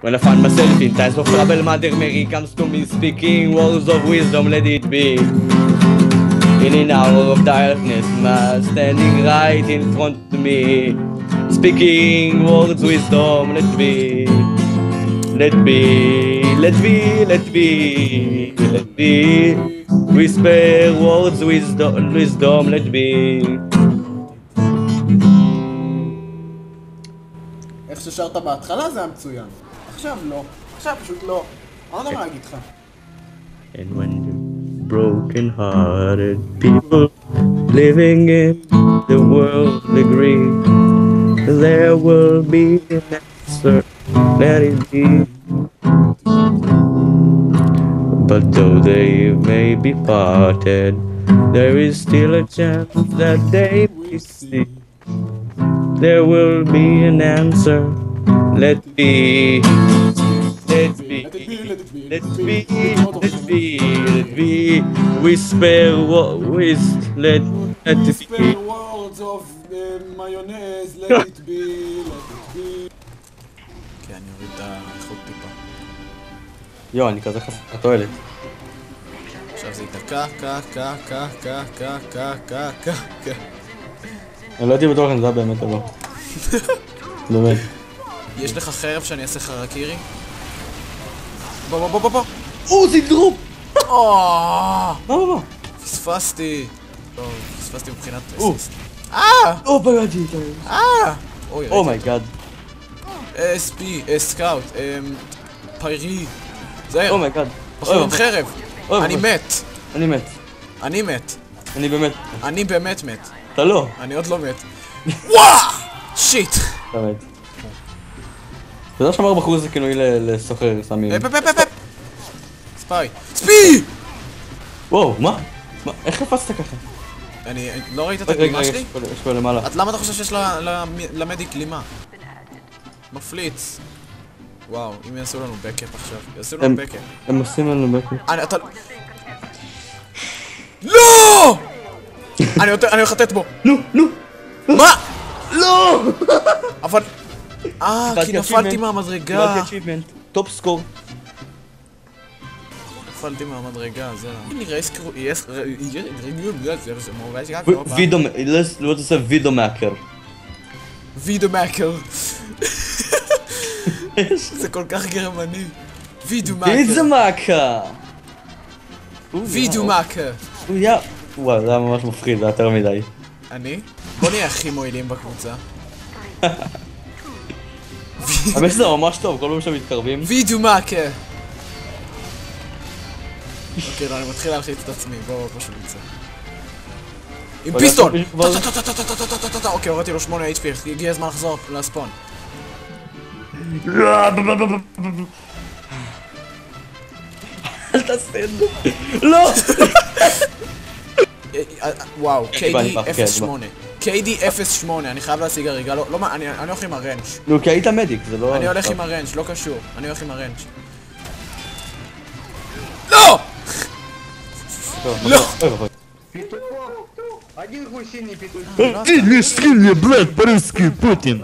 When I find myself in times of trouble, Mother Mary comes to me speaking words of wisdom, let it be. In an hour of darkness, ma standing right in front of me, speaking words of wisdom, let be. Let be, let be, let be, let be. Whisper words wisdom, wisdom, let be. ששרת בהתחלה זה היה מצוין. עכשיו לא. עכשיו פשוט לא. אני לא יודע מה להגיד לך. And when the broken hearted people living in the world agree, there will be an answer, let it be. But though they may be parted, there is still a chance that they will see. There will be an answer, let be. Let be. Let be, let be, let be, whisper what whis, let, let it Whisper be. words of מיונז, let it be, let it be. כן, אני אוריד את האיכות טיפה. יואו, אני כזה חסר התועלת. עכשיו זה ייתקע, קע, קע, קע, קע, קע, קע, קע, קע, קע. אני לא הייתי בטוח אם זה היה באמת או לא. באמת. יש לך חרב שאני אעשה חרקירי? בוא בוא בוא בוא בוא! או, זה דרופ! מה, מה, מה? פספסתי. לא, פספסתי מבחינת או. אסיסט. אה! או, פגעתי איתה. אה! אוי, אומייגאד. SP, אה, סקאוט, אמ, Pyro. זהר, oh my god. בחור עם חרב. אני. מת. אני מת. אני מת. אני באמת. אני באמת מת. אתה לא. אני עוד לא מת. וואו! shit. אתה מת. אתה יודע שאמר בחור זה כינוי לסוחר סמים. אפ אפ אפ אפ אפ. Spy. Spy! וואו, מה? איך קפצת ככה? אני, לא ראית את הגלימה שלי? יש פה- למעלה. למה אתה חושב שיש ל- ל- למדיק גלימה? מפליץ. וואו, אם יעשו לנו בקאפ עכשיו. יעשו לנו בקאפ. הם עושים לנו בקי. אני, אתה... לא! אני הולך לתת בו. נו, נו! מה? לא! אבל... אה, כי נפלתי מהמדרגה. טופ סקור. נפלתי מהמדרגה, זהו. נראה סקרו... יש... וידאו, לא תעשה וידאו מאקר. וידו מאקר. זה כל כך גרמני. וידו וידאו מאקר. מאקר. וידו מאקר. וואו, זה היה ממש מפחיד, זה יותר מדי. אני? בוא נהיה הכי מועילים בקבוצה. האמת שזה ממש טוב, כל פעם שמתקרבים. וידאו מה, כן. אוקיי, לא, אני מתחיל להלחיץ את עצמי, בואו פשוט נמצא. עם אוקיי, פיסטון! אוקיי, הורדתי לו 8 HP, הגיע הזמן לחזור לספון. אל תעשה את זה. לא! אה, אה, וואו, קיבלתי KD באף, כן, 08. KD 08, אני חייב להשיג הריגה, לא, לא, מה, אני אני הולך עם הרנג'. נו, כי היית מדיק, זה לא... אני הולך עם הרנג', לא קשור. אני הולך עם הרנג'. לא! טוב, לא! אוי ואבוי. Один хуй синий петух. Ты не скинь мне, блядь, по-русски, Путин.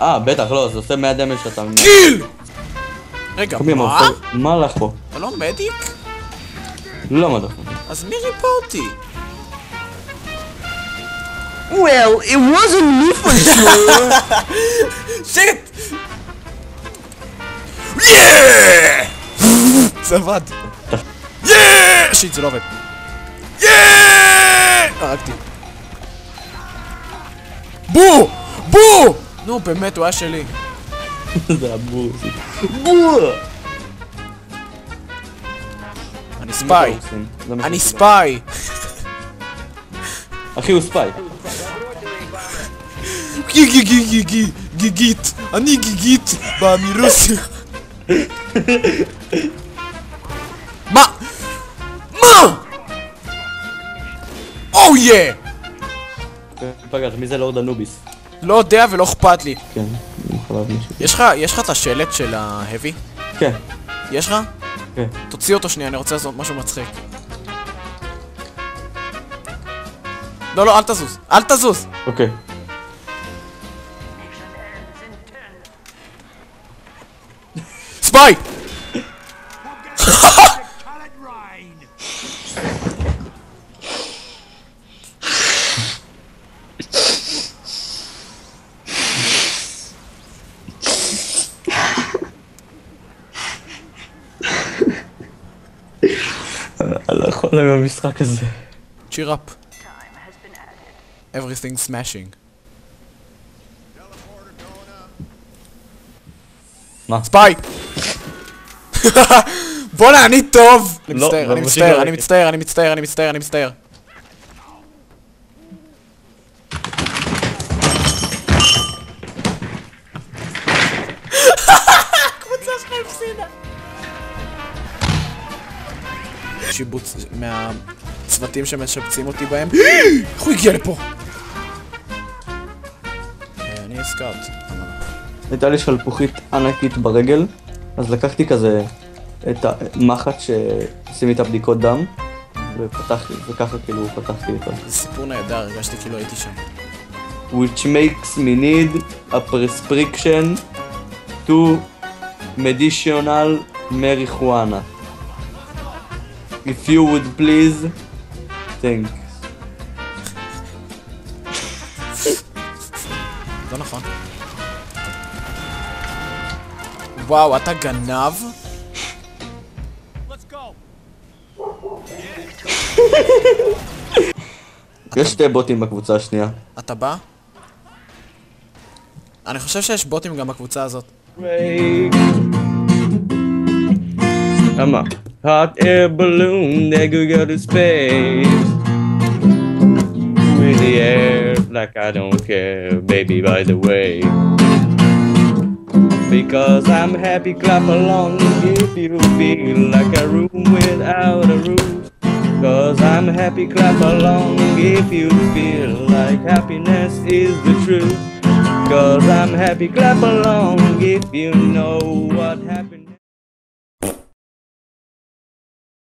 אה, בטח, לא, זה עושה 100 דמג' שאתה... קיל! רגע, מה? מה? מה הלך פה? אתה לא מדיק? לא מדף. אז מי ריפא אותי? Well, it wasn't me for sure. שיט! יאה! זה עבד. יאה! שיט, זה לא עובד. יאה! הרגתי. בו! בו! נו, באמת, הוא היה שלי. זה. בוא! אני ספיי. מה אני. ספיי. אחי, הוא ספיי. גי גי גי גי גי גיגית, אני גיגית, בא מרוסיה. מה? מה? או יא! פגז, מי זה לורד אנוביס? לא יודע ולא אכפת לי. כן, אני יכול להבין. יש לך, יש לך את השלט של ההבי? כן, יש לך? כן. תוציא אותו שנייה, אני רוצה לעשות משהו מצחיק. לא, לא, אל תזוז. אל תזוז! אוקיי. ספיי! לא עם המשחק הזה. been added. everything smashing. מה? ספיי! בואנה, אני טוב! אני לא, מצטער, לא, אני מצטער. אני מצטער, אני מצטער, אני מצטער, שיבוץ מהצוותים שמשבצים אותי בהם. איך הוא הגיע לפה? אה, אני סקאוט. הייתה לי שלפוחית ענקית ברגל, אז לקחתי כזה את המחט שעושים איתה בדיקות דם, ופתחתי, וככה כאילו פתחתי אותה. זה סיפור נהדר, הרגשתי כאילו הייתי שם. which makes me need a prescription to medicinal marijuana. If you would please, thanks. לא נכון. וואו, אתה גנב? יש שתי בוטים בקבוצה השנייה. אתה בא? אני חושב שיש בוטים גם בקבוצה הזאת. I'm a hot air balloon that could go to space. With the air, like I don't care, baby, by the way. Because I'm happy, clap along if you feel like a room without a roof. Cause I'm happy, clap along if you feel like happiness is the truth. Cause I'm happy, clap along if you know what happiness